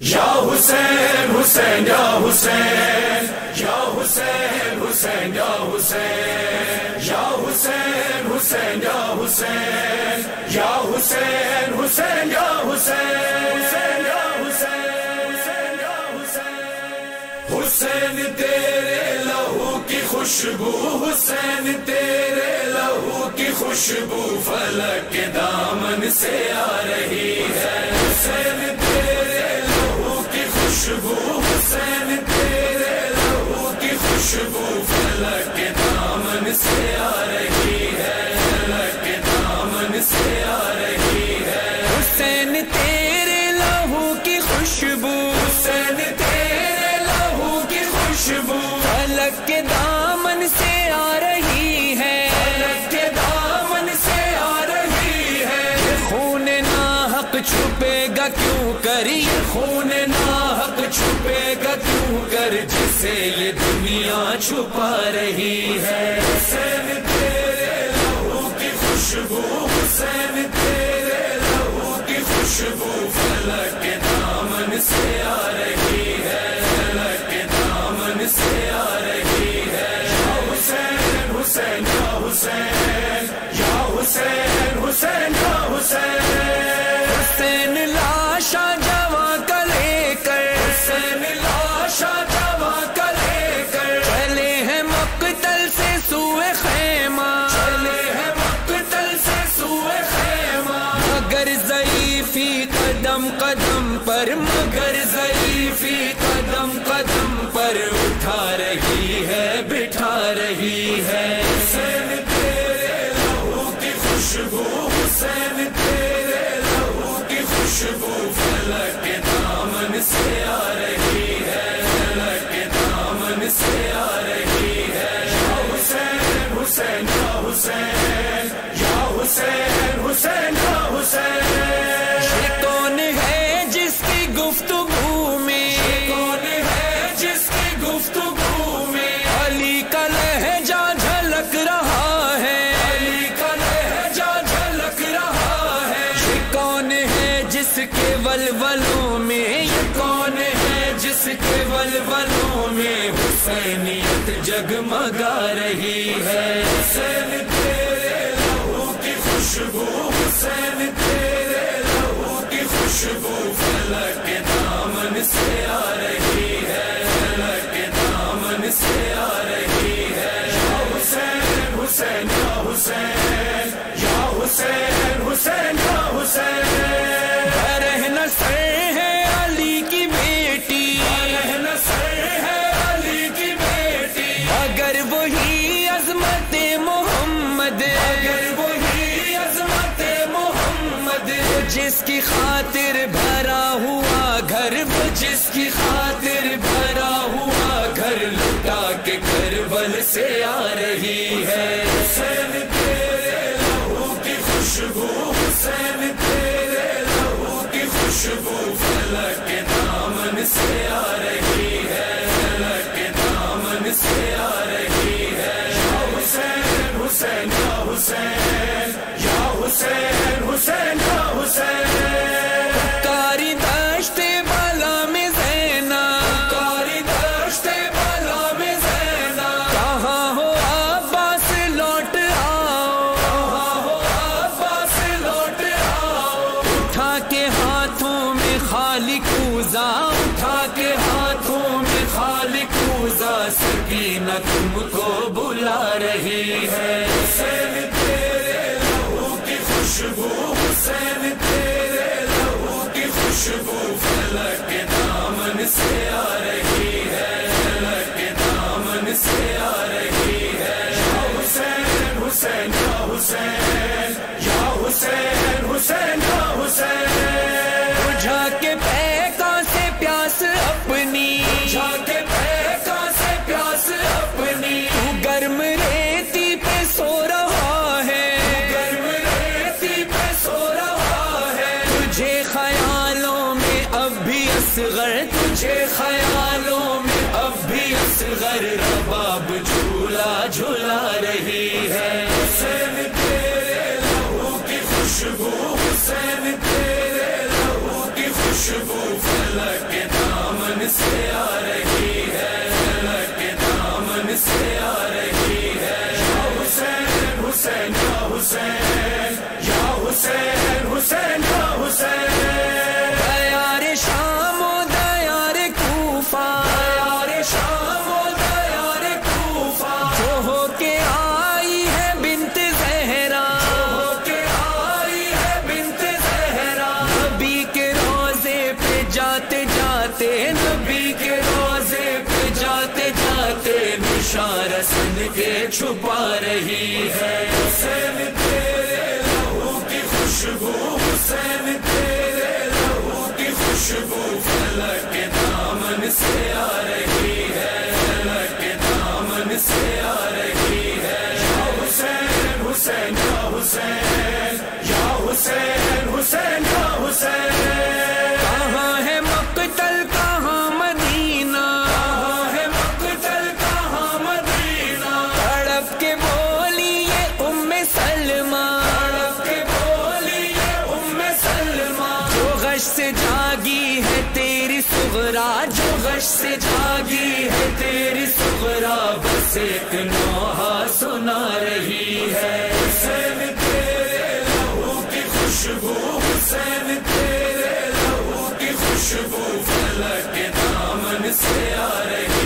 یا حسین حسین، یا حسین یا حسین حسین، یا حسین یا حسین حسین، یا حسین یا حسین حسین، یا حسین حسین یا حسین حسین یا حسین۔ حسین تیرے لہو کی خوشبو، حسین تیرے لہو کی خوشبو، فلک کے دامن سے آ رہی ہے۔ خوشبو حسین تیرے لہو کی خوشبو فلک کے دامن سے آ رہی ہے فلک کے دامن سے آ رہی ہے حسین تیرے لہو کی خوشبو کیوں کر یہ خون ناحق چھپے گا کیوں کر جسے یہ دنیا چھپا رہی ہے؟ حسین تیرے لہو کی خوشبو، حسین تیرے لہو کی خوشبو، فلک قدم پر مگر ضعیفی قدم قدم پر اٹھا رہی ہے، بٹھا رہی ہے۔ حسین تیرے لہو کی خوشبو، حسین تیرے لہو کی خوشبو، فلک کے دامن سے آ رہی ہے، فلک کے دامن سے آ رہی ہے۔ یا حسین حسین، یا حسین یا حسین۔ جگمگا رہی ہے۔ حسین تیرے لہو کی خوشبو حسین تیرے لہو کی خوشبو، فلک کے دامن سے آ رہی ہے، فلک کے دامن سے آ رہی جس کی خاطر بھرا ہوا گھر، وہ جس کی خاطر بھرا ہوا گھر لٹا کے کربل سے آ رہی ہے۔ حسین تیرے لہو کی خوشبو، حسین تیرے لہو کی خوشبو، فلک کے دامن سے آ رہی ہے ہاتھوں میں خالی کوزا اٹھا کے ہاتھوں میں خالق کوزا سکینہ تم کو بلا رہی ہے۔ گھر کباب جھولا جھولا رہی ہے۔ حسین تیرے لہو کی خوشبو، حسین تیرے لہو کی خوشبو فلک کے دامن سے آ رہی ہے۔ فلک کے دامن سے آ رہی ہے۔ حسین حسین حسین۔ جاتے سن کے چھپا رہی ہے۔ حسین تیرے لہو کی خوشبو، حسین تیرے لہو کی خوشبو، فلک کے دامن سے آ رہی سغرا جو غش سے جاگی ہے، تیری سغرا بس ایک نوحہ سنا رہی ہے۔ حسین تیرے لہو کی خوشبو، حسین تیرے لہو کی خوشبو، فلک کے دامن سے آ رہی